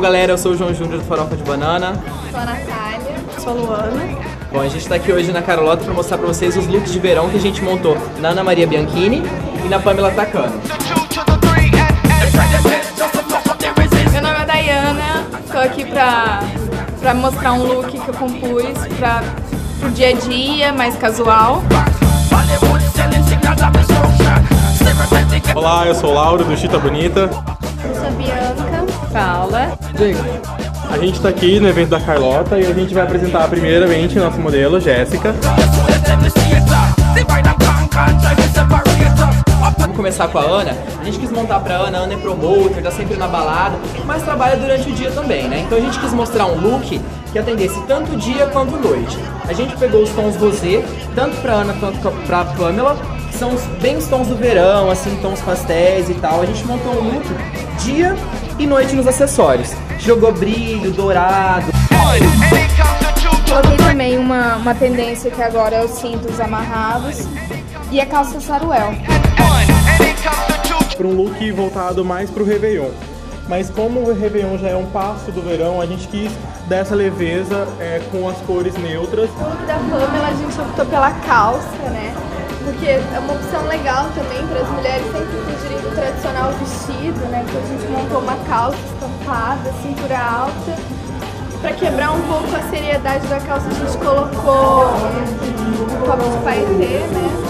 galera, eu sou o João Júnior do Farofa de Banana. Sou a Natália. Sou a Luana. Bom, a gente tá aqui hoje na Carolota para mostrar para vocês os looks de verão que a gente montou na Ana Maria Bianchini e na Pamela Tacano. Meu nome é Dayana, tô aqui pra, pra mostrar um look que eu compus pra, pro dia a dia, mais casual. Olá, eu sou o Lauro do Chita Bonita. Eu sou a Bianca. Paula. A gente está aqui no evento da Carlota e a gente vai apresentar primeiramente nossa modelo, Jéssica. Vamos começar com a Ana. A gente quis montar pra Ana, a Ana é promoter, tá sempre na balada, mas trabalha durante o dia também, né? Então a gente quis mostrar um look que atendesse tanto dia quanto noite. A gente pegou os tons rosé, tanto pra Ana quanto pra Pamela, que são os, bem os tons do verão, assim, tons pastéis e tal. A gente montou um look dia e noite nos acessórios. Jogou brilho, dourado. Coloquei também uma, uma tendência que agora é os cintos amarrados e a calça saruel. Para um look voltado mais para o Réveillon. Mas como o Réveillon já é um passo do verão, a gente quis dar essa leveza é, com as cores neutras. O look da Pamela a gente optou pela calça, né? Porque é uma opção legal também para as mulheres sempre fugirem do tradicional vestido, né? Então a gente montou uma calça estampada, cintura alta. Para quebrar um pouco a seriedade da calça, a gente colocou um copo de paetê, né?